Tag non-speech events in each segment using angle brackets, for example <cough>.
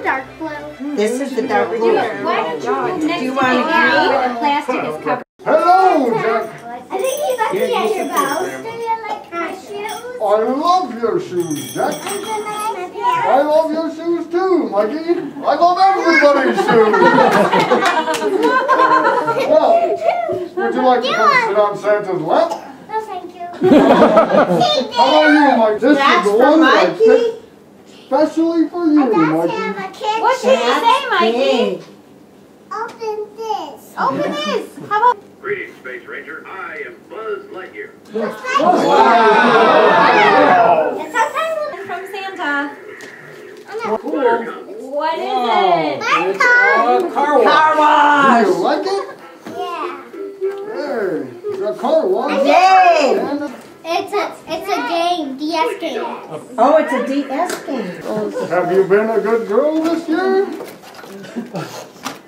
the dark blue. Mm, this is the dark blue. Why don't you move next you to want the green? where the plastic is covered? Hello, Jack. I think he's looking at your bows. Do you like my shoes? I love your shoes, Jack. I love your shoes too, Mikey. I love everybody's shoes. <laughs> well, would you like to come sit on Santa's lap? No, thank you. <laughs> How are you, Mike? This That's is the for one that I Mikey. picked specially for you, oh, That's Mikey. Have a kid. What should you say, Mikey? Big. Open this. Open this. How about Greetings, Space Ranger. I am Buzz Lightyear. And sometimes we'll from Santa? Oh, cool. What is it? my car. Car Do wash. you like it? Yeah. Hey, it's a car wash. Yay. And a- It's a it's a game, DS game. Oh, it's a DS game. Have you been a good girl this year?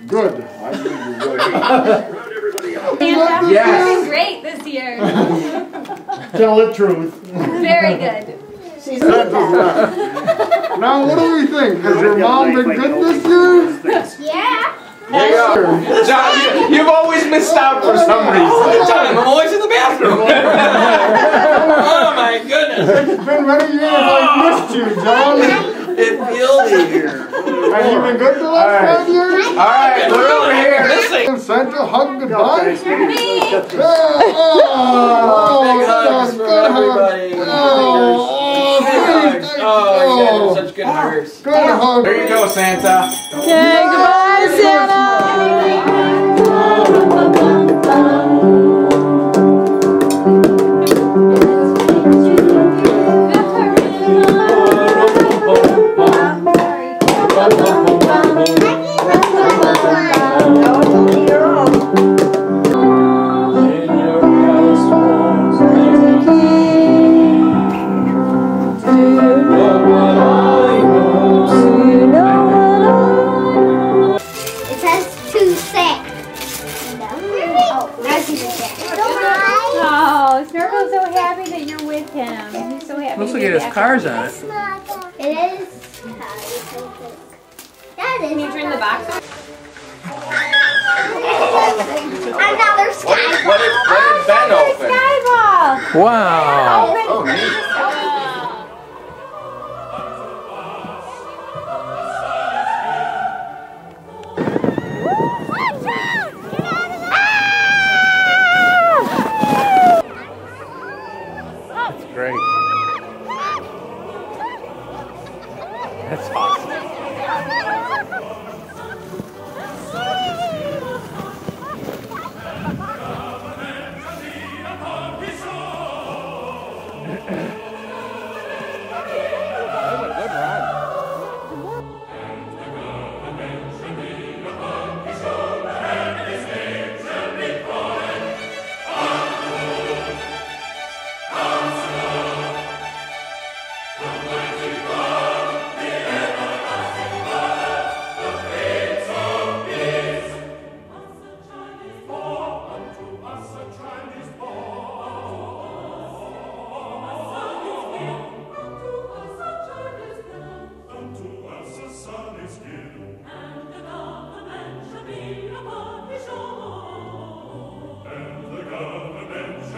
Good. I think <laughs> you will. Round everybody out. Santa? Yes. You're doing great this year. <laughs> Tell the truth. Very good. She's Santa's lap. Now, what do we think? Has your mom been good this year? Yeah. There you. Uh, John, you, you've always missed out for some reason. Oh, John, I'm always in the bathroom. <laughs> oh my goodness. It's been many years I've missed you, John. It feels here. Have you been good the last five years? All right, we're over here. This thing. Give Santa hug goodbye. Me. Yeah, oh, Big oh, hugs for good hug. everybody. Oh, oh Big oh, hugs. Oh, you guys are such good huggers. good hug. There you go, Santa. Okay, Oh, that's two six. Oh, Snorkel's so happy that you're with him. He's so happy. Looks like be it has cars on it. It is. That is. Can you turn the box on? Another What sky did, what did, what did Ben open? Skyball! Wow. Yeah.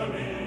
Amen.